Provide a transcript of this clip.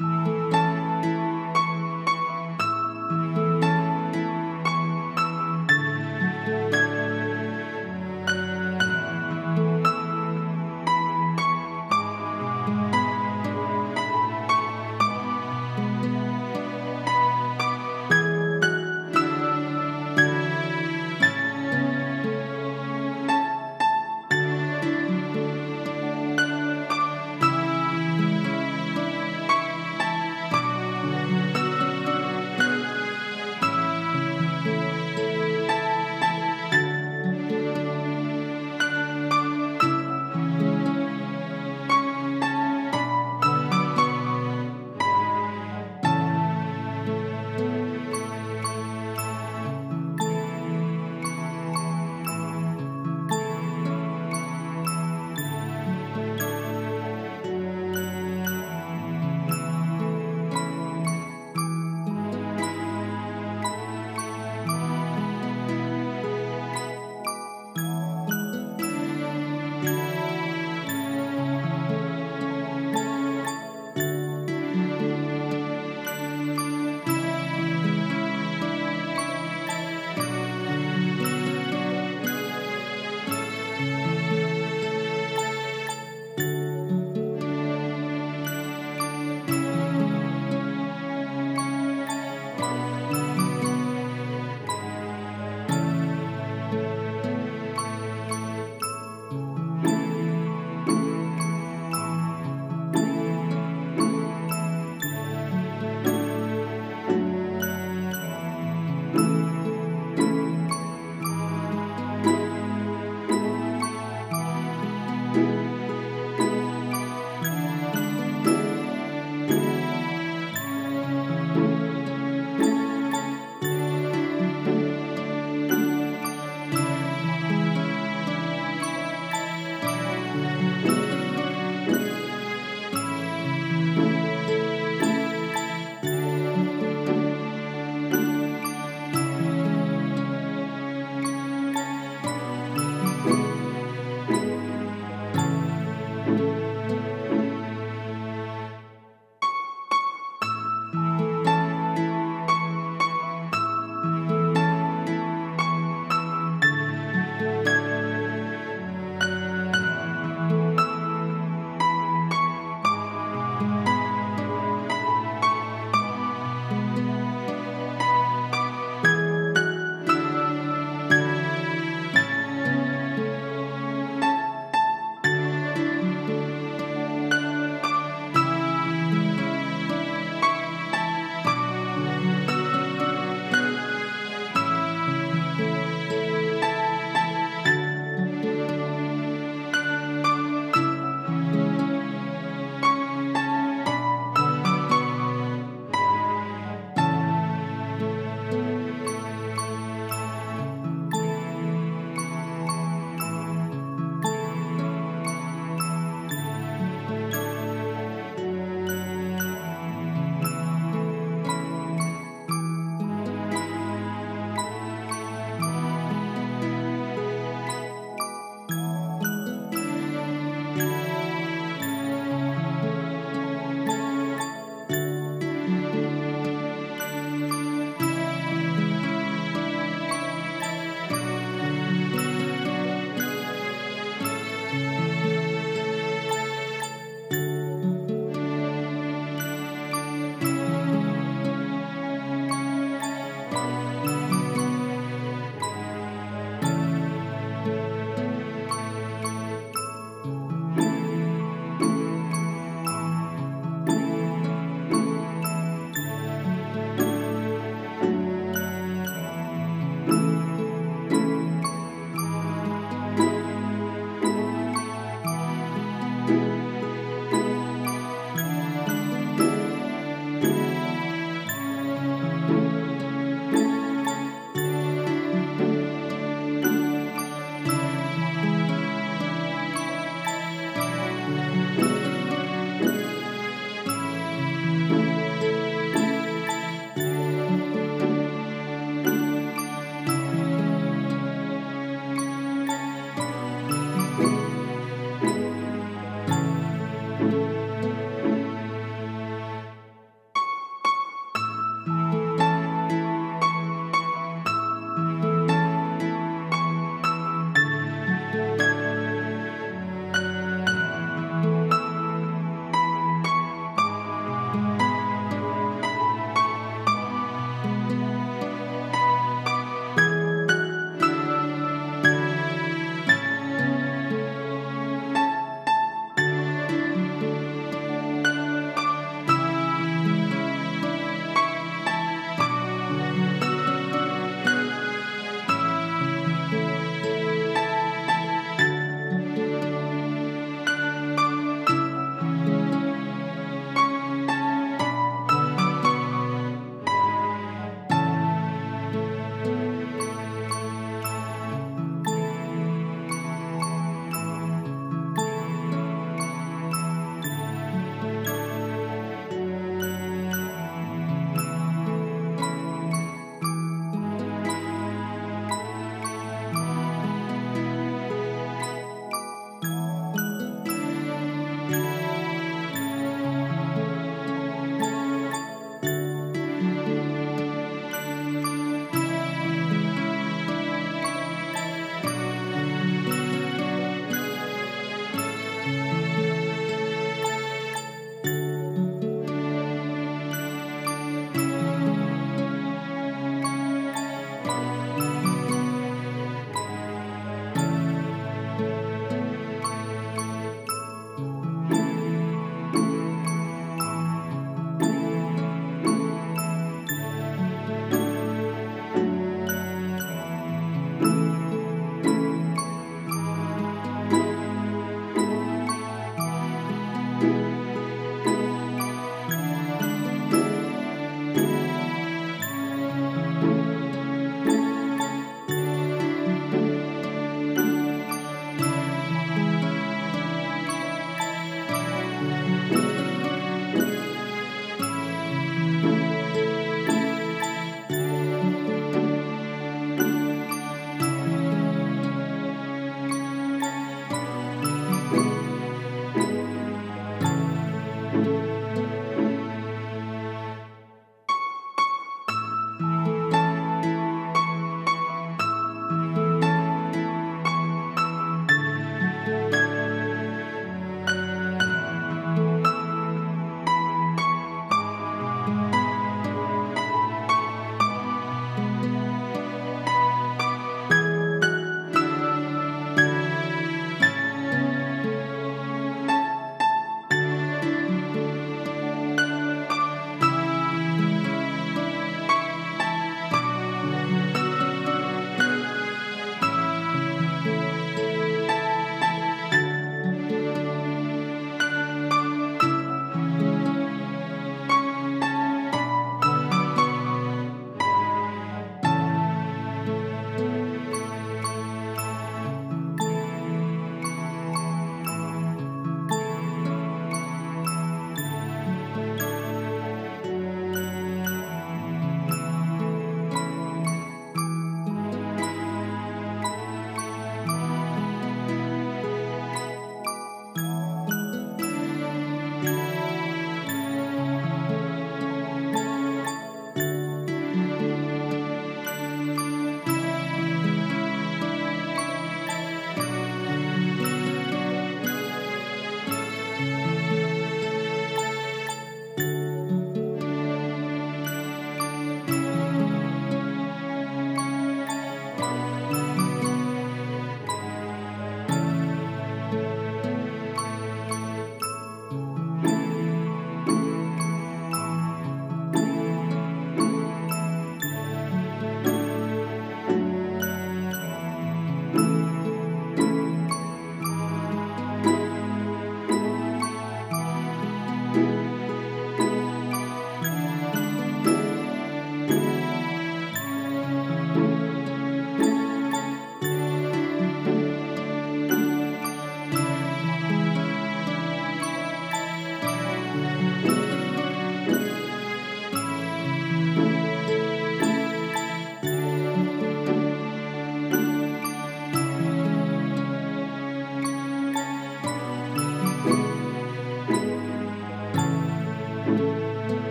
Bye.